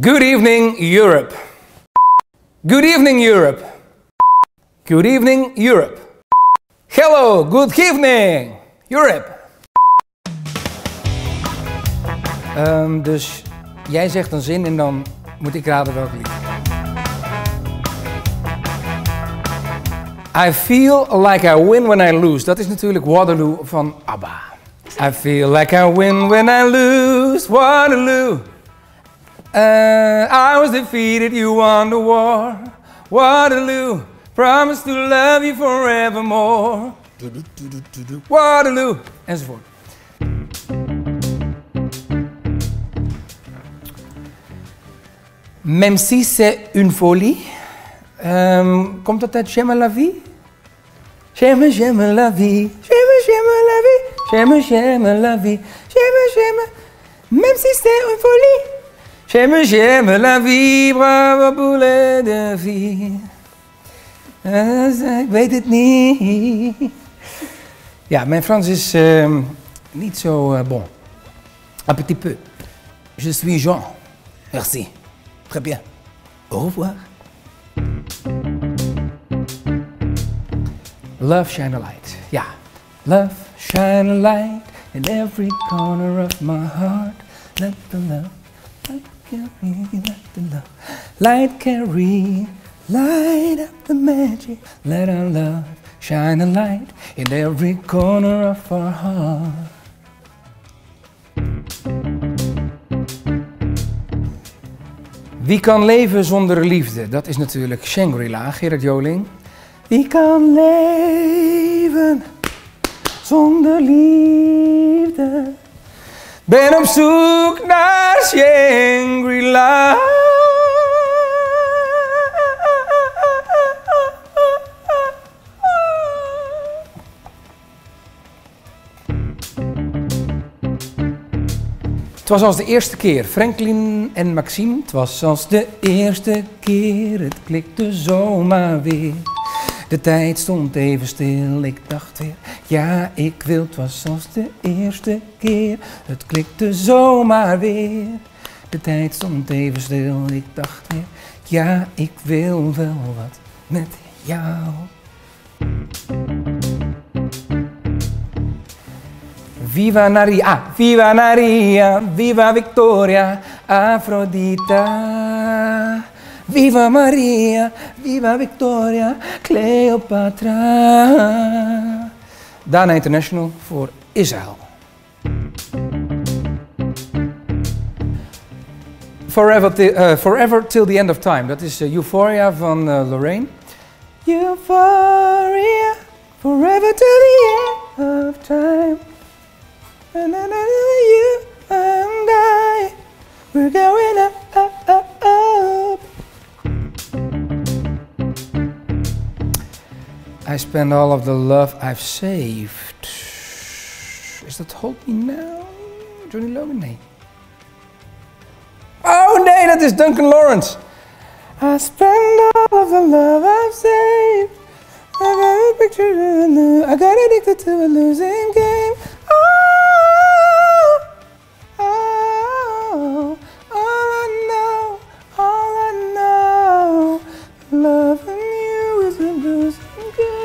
Good evening, Europe. Good evening, Europe. Good evening, Europe. Hello, good evening, Europe. Ehm, dus jij zegt een zin en dan moet ik raden welk lied. I feel like I win when I lose. Dat is natuurlijk Waterloo van ABBA. I feel like I win when I lose Waterloo. Uh, I was defeated, you won the war. Waterloo, promise to love you forevermore. Waterloo, enzovoort. Même si c'est une folie. Euh, dat uit J'aime la vie? J'aime, j'aime la vie. J'aime, j'aime la vie. J'aime, j'aime la vie. J'aime, j'aime. Même si c'est une folie. J'aime, j'aime la vie. Bravo poulet de vie. Ik weet het niet. Ja, mijn Frans is ehm, niet zo eh, bon. Un petit peu. Je suis Jean. Merci. Très bien. Au revoir. Love shine a light. Ja. Love shine a light in every corner of my heart. Let the love light carry, let the love light carry. Light up the magic. Let our love shine a light in every corner of our heart. Wie kan leven zonder liefde? Dat is natuurlijk Shangri-La, Gerard Joling. Wie kan leven zonder liefde? Ben op zoek naar Het was als de eerste keer. Franklin en Maxime. Het was als de eerste keer. Het klikte zomaar weer. De tijd stond even stil. Ik dacht weer, ja, ik wil. Het was als de eerste keer. Het klikte zomaar weer. De tijd stond even stil. Ik dacht weer, ja, ik wil wel wat met jou. Viva Maria, ah, viva Maria, viva Victoria, Afrodita. Viva Maria, viva Victoria, Cleopatra. Dana International voor Israël. Forever, eh, forever till the end of time. Dat is eh, Euphoria van eh, Lorraine. Euphoria, forever till the end of time. You and I, we're going up, up, up, up. I spend all of the love I've saved. Is that Hold Me Now? Johnny Logan? Nee. Oh nee, dat is Duncan Lawrence. I spend all of the love I've saved. I got addicted to a losing game. good.